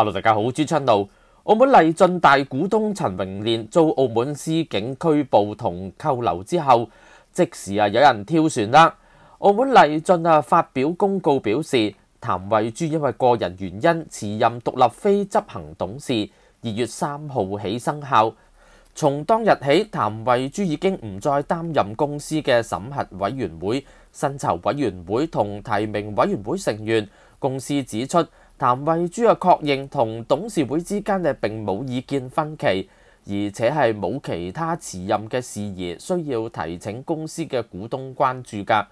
Hello，大家好，朱春路。澳門勵駿大股東陳榮煉遭澳门司警拘捕同扣留之后，即时啊有人跳船啦。澳門勵駿啊发表公告表示，谭慧珠因为个人原因辞任独立非执行董事，二月三号起生效。从当日起，谭慧珠已经唔再担任公司嘅审核委员会、薪酬委员会同提名委员会成员。公司指出，譚慧珠啊確認同董事會之間嘅並冇意見分歧，而且係冇其他辭任嘅事宜需要提請公司嘅股東關注㗎。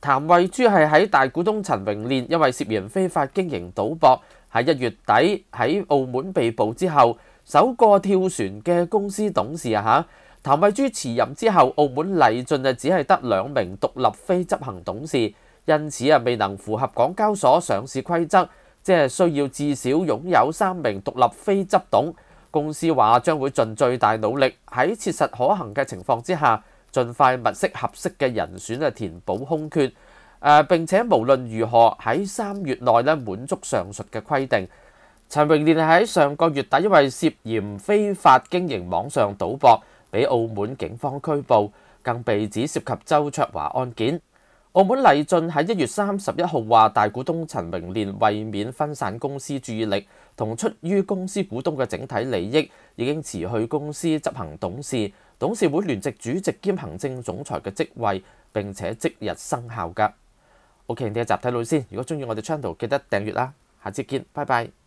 譚慧珠係喺大股東陳榮煉因為涉嫌非法經營賭博，喺一月底喺澳門被捕之後，首個跳船嘅公司董事啊嚇。譚慧珠辭任之後，澳門勵駿啊只係得兩名獨立非執行董事，因此啊未能符合港交所上市規則。即係需要至少擁有三名獨立非執董。公司話將會盡最大努力喺切實可行嘅情況之下，盡快物色合適嘅人選啊，填補空缺。誒、呃、並且無論如何喺三月內咧滿足上述嘅規定。陳榮煉喺上個月底因為涉嫌非法經營網上賭博，俾澳門警方拘捕，更被指涉及周卓華案件。澳門勵駿喺一月三十一號話，大股東陳榮煉為免分散公司注意力同出於公司股東嘅整體利益，已經辭去公司執行董事、董事會聯席主席兼行政總裁嘅職位，並且即日生效㗎。OK，呢一集睇到先。如果中意我哋 channel，記得訂閱啦。下次見，拜拜。